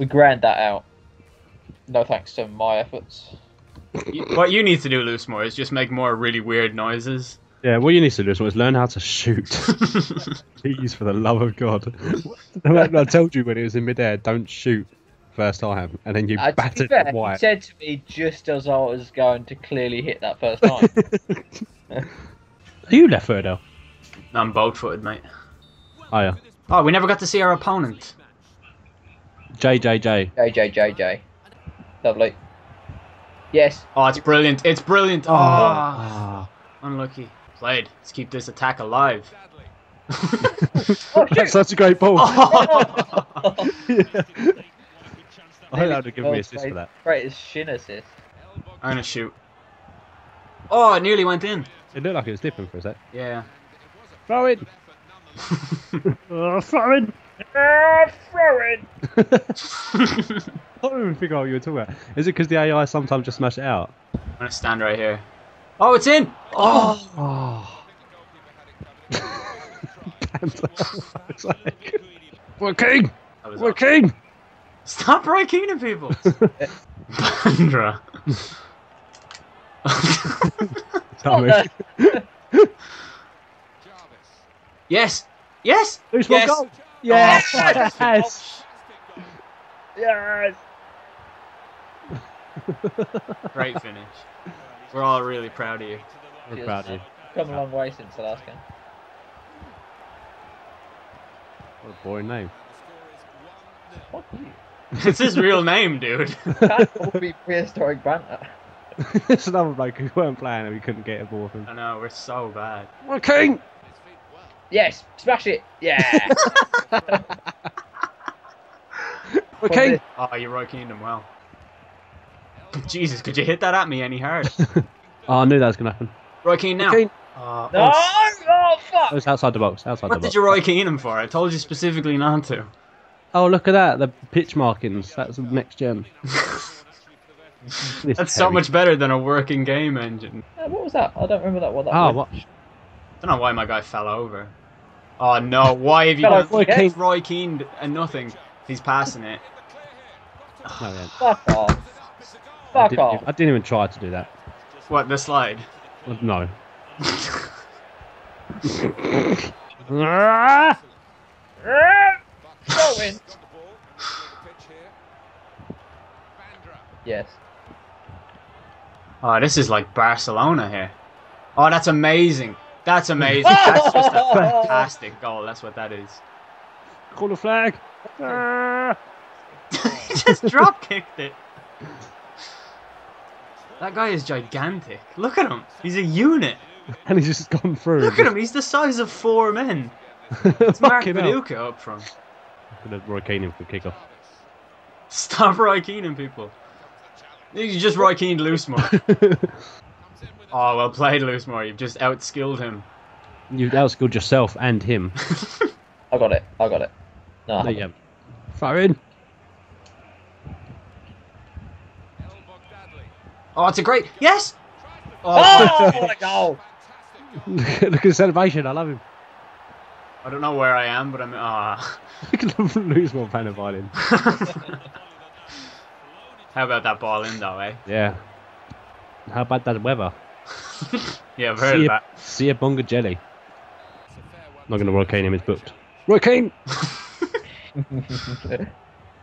We grind that out. No thanks to my efforts. What you need to do, Loosemore, is just make more really weird noises. Yeah, what you need to do is learn how to shoot. Please, for the love of God. I told you when it was in midair, don't shoot first time, and then you Uh, battered fair, the he said to me just as I was going to clearly hit that first time. Are you left footed, Al? I'm boat footed, mate. Oh yeah. Oh, we never got to see our opponent. JJJ. JJ, JJ. Lovely. Yes. Oh, it's brilliant. It's brilliant. Oh, Ah. unlucky. Played. Let's keep this attack alive. Oh, That's such a great ball. Oh. Yeah. I hope that would have given me Well assist for played. that. Greatest shin assist. I'm gonna shoot. Oh, it nearly went in. It looked like it was dipping for a sec. Yeah. Throw it! oh, throw it! throw it! I don't even figure out what you were talking about. Is it because the AI sometimes just smash it out? I'm gonna stand right here. Oh, it's in! Oh! Oh. it's like, we're king! We're awesome. king! Stop Roy Keane people! Bandra. Tommy. no. yes! Yes! Who's one yes! Goal? Yes! Oh, yes! Yes! Great finish. We're all really proud of you. We're proud of you. Come a long way since the last game. What a boring name. Fuck you. It's his real name, dude. Can't all be prehistoric banter. it's another bloke who weren't playing and we couldn't get a ball from. him. I know, we're so bad. We're king! Yes! Smash it! Yeah! We're From king! the- Oh, you Roy Keane him well. Jesus, could you hit that at me any hard? Oh, I knew that was going to happen. Roy Keane now. King. Uh, No! oh, Oh, It fuck! was outside the box. Outside what the did box. you Roy Keane him for? I told you specifically not to. Oh, look at that. The pitch markings. That's next gen. This That's so much better than a working game engine. Uh, what was that? I don't remember that. one. that Oh, was. what? don't know why my guy fell over. Oh no, why have you Fell done Roy again? Keane. Roy Keane and nothing? He's passing it. No, yeah. Fuck off. I, Fuck didn't, off. I didn't even try to do that. What, the slide? Well, No. Go in. Yes. Oh, this is like Barcelona here. Oh, that's amazing. That's amazing. That's just a fantastic goal. That's what that is. Call the flag. Ah! he just drop kicked it. That guy is gigantic. Look at him. He's a unit. And he's just gone through. Look at him. He's the size of four men. It's Mark Fucking hell. Viduka up front. Gonna Roy Keane in for kickoff. Stop Roy Keane people. You just Roy Keane Loosemore. Oh, well played, Loosemore. You've just outskilled him. You've outskilled yourself and him. I got it. I got it. No, I There you haven't. go. Fire in. Oh, it's a great. Yes! Oh, what a goal! Look at look at the celebration. I love him. I don't know where I am, but I'm. Ah. Look at him Loosemore playing a violin. How about that ball in, though, eh? Yeah. How about that weather? Yeah, I've heard See of a, that. see a bonga jelly. Not gonna Roy Keane him. It's booked. Roy Keane.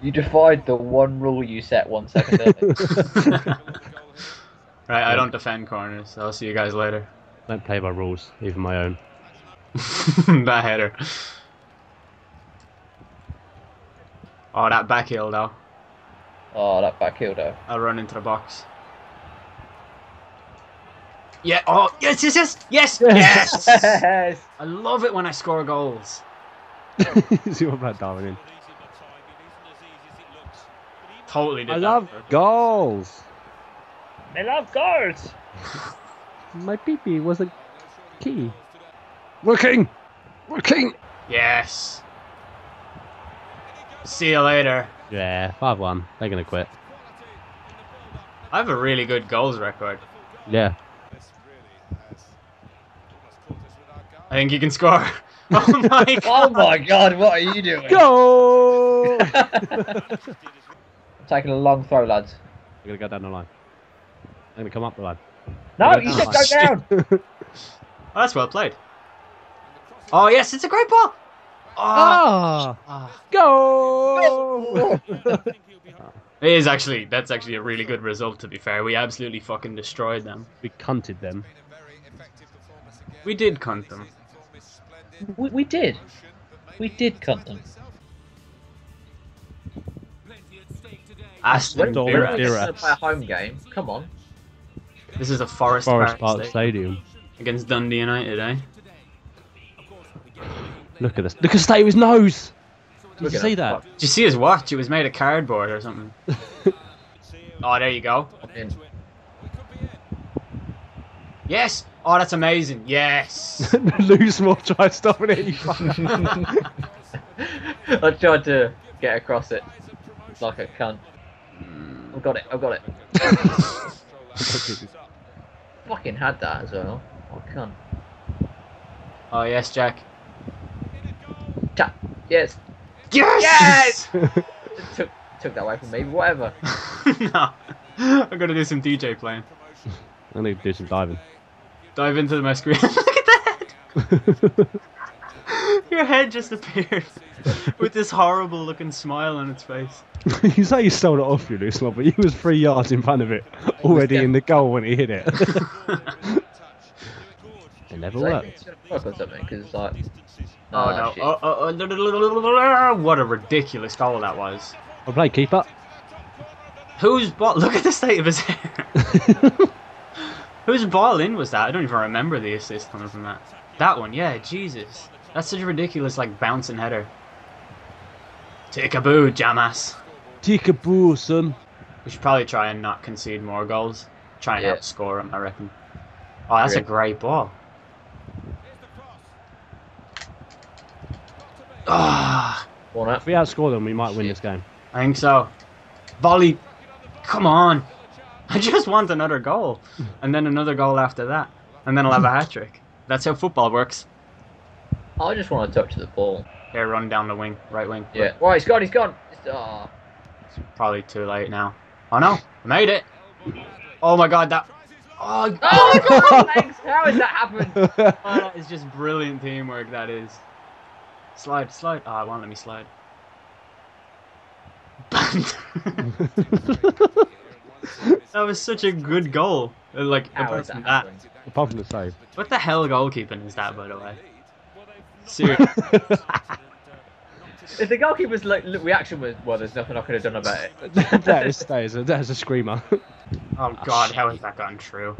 you defied the one rule you set one second early. right, I don't defend corners, so I'll see you guys later. Don't play by rules, even my own. that header. Oh, that back heel, though. oh, that back heel though. I'll run into the box. Yeah, oh, yes, yes, yes, yes, yes! Yes. I love it when I score goals. see what about Darwin in? Totally did I love for- goals. I love goals. My peepee was a key. Roy Keane. Roy Keane. Yes. See you later. Yeah, five one. They're gonna quit. I have a really good goals record. Yeah. I think you can score. Oh my god. Oh my god, what are you doing? Go! taking a long throw, lads. We're gonna go down the line. I'm gonna come up the line. No, Yeah, you no, said go down. Oh, that's well played. Oh yes, it's a great ball. Oh, Ah! ah. Go! It is actually that's actually a really good result. To be fair, we absolutely fucking destroyed them. we cunted them. We did cunt them. We, we did. We did cut them. Aston When- When Villa. are we Villa. going to play a home game? Come on. This is a Forest, Forest Park, Park Stadium. Stadium. against Dundee United, eh? Look at this. Look at the state nose. Did Look you see that. that? Did you see his watch? It was made of cardboard or something. oh, there you go. In. Yes. Oh, that's amazing. Yes. Loosemore. Try stopping it. You. I tried to get across it like a cunt. Mm. I've got it. I've got it. Fucking had that as well. Oh, I can't. oh yes, Jack. Chat. Yes. Yes. took took that away from me. Whatever. no. I'm gonna do some DJ playing. I need to do some diving. Dive into my screen. Look at that. Your head just appeared with this horrible looking smile on its face. you say you stole it off you, Loosemore, but he was three yards in front of it, already in the goal when he hit it. it never So worked. it's gonna work on something because it's like. Oh no! Oh, oh, oh, what a ridiculous goal that was. I play keeper. Who's ball? Look at the state of his hair. Whose ball in was that? I don't even remember the assist coming from that. That one, yeah. Jesus, that's such a ridiculous like bouncing header. Take a boo, Jamas. Take a boo, son. We should probably try and not concede more goals. Try and Yeah. outscore them, I reckon. Oh, that's a great ball. Ah, If we outscore them, we might win this game. I think so. Volley. Come on. I just want another goal. And then another goal after that. And then I'll have a hat trick. That's how football works. I just want to touch the ball. Here, run down the wing, right wing. Yeah. Right, he's gone. He's gone. It's, oh. Probably too late now. Oh no, I made it. Oh my god, that. Oh, Oh my god! Thanks. How has that happened? oh, that is just brilliant teamwork, that is. Slide, slide. Oh, it won't let me slide. that was such a good goal. Uh, Like, How apart has that from that. Apart from the save. What the hell goalkeeping is that, by the way? Seriously. If the goalkeeper's like, look, reaction was, well, there's nothing I could have done about it. that is that is a, that is a screamer. oh god, how has that gone true?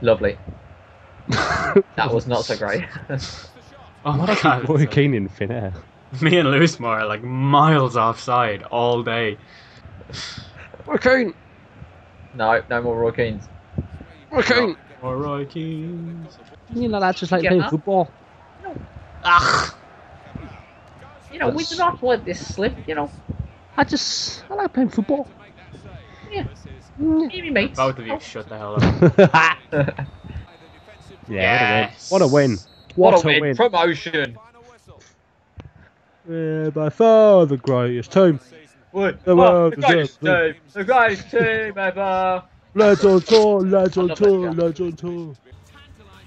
Lovely. That was not so great. Oh my god. Roy it's Keane in thin air. me and Loosemore are like miles offside all day. Roy Keane. no, no more Roy Keanes. Roy Keane. Or Roy Keanes. You know that's just like playing up. football. Ugh. You know, we did not let this slip. You know, I just I like playing football. yeah, Mm. me mates. Both of you shut the hell up. yeah, Yes. what a win! what, What, a win! Promotion. Yeah, by far the greatest team. What? The Oh, world the greatest deserves team. The greatest team ever. Lads on tour, lads I on tour, that guy. lads on tour.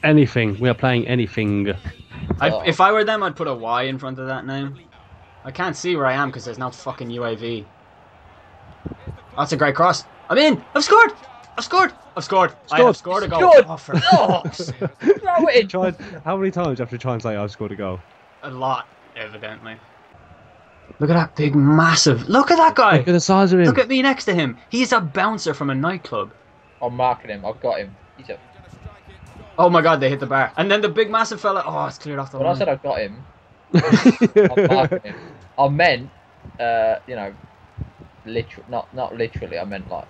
Anything. We are playing anything. I, if I were them, I'd put a Y in front of that name. I can't see where I am because there's no fucking UAV. That's a great cross. I'm in. I've scored. I've scored. I've scored. I have Scored. scored a goal. Scored. Oh, for fuck's sake. Throw it. Tried, how many times do you have to try and say I've scored a goal? A lot, evidently. Look at that big, massive. Look at that guy. Look at the size of him. Look at me next to him. He's a bouncer from a nightclub. I'm marking him. I've got him. He's a. Oh my god, they hit the bar. And then the big, massive fella. Oh, it's cleared off the When I said I've got him, I'm marking him. I meant, uh, you know, literal. Not not literally. I meant like,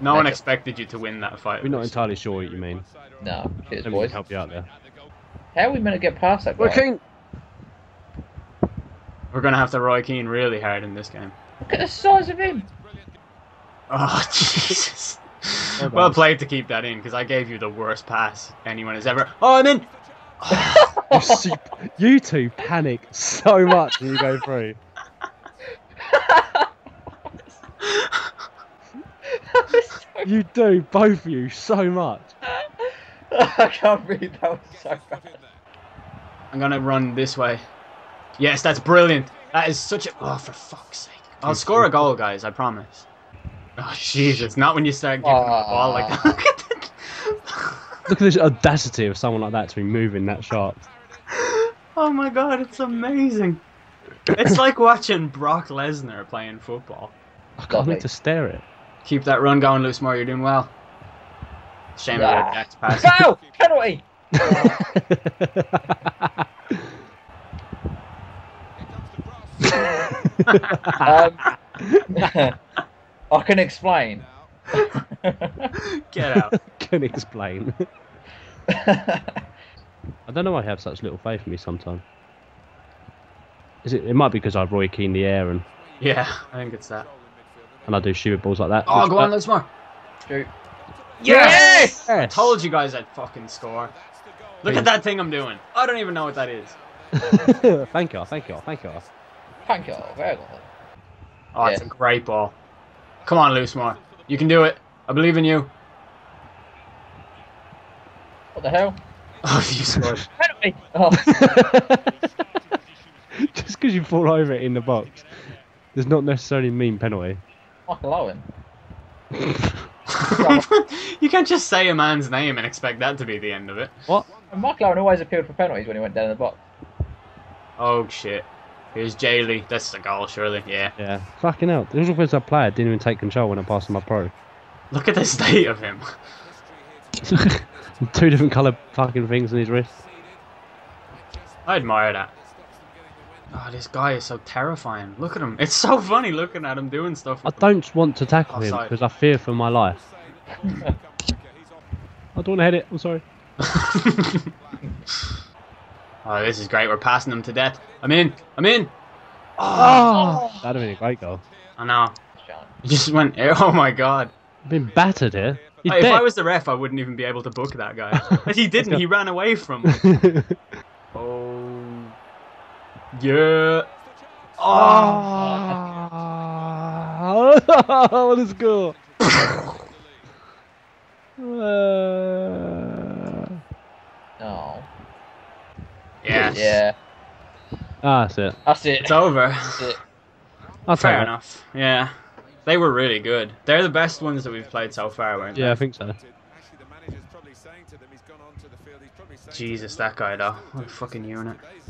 no one expected you to win that fight. We're not entirely sure what you mean. no. Cheers, Let me boys. help you out there. How are we meant to get past that guy? Roy Keane. We're going to have to Roy Keane really hard in this game. Look at the size of him. Oh, Jesus. Well played to keep that in, because I gave you the worst pass anyone has ever... Oh, I'm in! Oh. you two panic so much when you go through. so you do, both of you, so much. I can't believe that was so bad. I'm gonna run this way. Yes, that's brilliant. That is such a. Oh, for fuck's sake! I'll score a goal, guys. I promise. Oh Jesus! Not when you start giving the ball like that. Look at that. Look at this audacity of someone like that to be moving that sharp. Oh my god, it's amazing. It's like watching Brock Lesnar playing football. I can't Lovely. wait to stare at it. Keep that run going, Loosemore. You're doing well. Shame Ah. about Jack's pass. Foul! Penalty! Um, I can explain. Get out. Can explain. I don't know why I have such little faith in me sometimes. Is it? It might be because I Roy Keane the air and, Yeah, I think it's that. and I do stupid balls like that. Oh, which- go on, Loose More. Shoot. Yes! Yes! Told you guys I'd fucking score. Look at that thing I'm doing. I don't even know what that is. thank you, thank you, thank you. Thank you. Very good. Oh, it's a great ball. Come on, Loosemore. You can do it. I believe in you. What the hell? Oh, you scored. Penalty! Oh, Just because you fall over it in the box does not necessarily mean penalty. Michael Owen. you can't just say a man's name and expect that to be the end of it. What? And Michael Owen always appealed for penalties when he went down in the box. Oh shit. Here's Jaylee. That's the goal, surely. Yeah. Yeah. Fucking hell. The offensive player didn't even take control when I passed my pro. Look at the state of him. Two different colour fucking things on his wrist. I admire that. Oh, this guy is so terrifying. Look at him. It's so funny looking at him doing stuff. I don't want to tackle him because I fear for my life. I don't want to head it. I'm sorry. oh, this is great. We're passing him to death. I'm in. I'm in. Oh, that'd have been a great goal. I know. Sean. He just went. Oh my god. I've been battered here. He's Hey, if I was the ref, I wouldn't even be able to book that guy. But he didn't. He ran away from. him. Oh. Yeah. Oh, what a score! Uh, Oh. Yes. Yeah. ah, that's it. That's it. It's over. That's it. I'll Fair that. enough. Yeah. They were really good. They're the best ones that we've played so far, weren't Yeah, I think so. Actually, the manager's probably saying to them, he's gone onto the field, he's probably saying to Jesus, that guy though. "Look, What a fucking unit. today's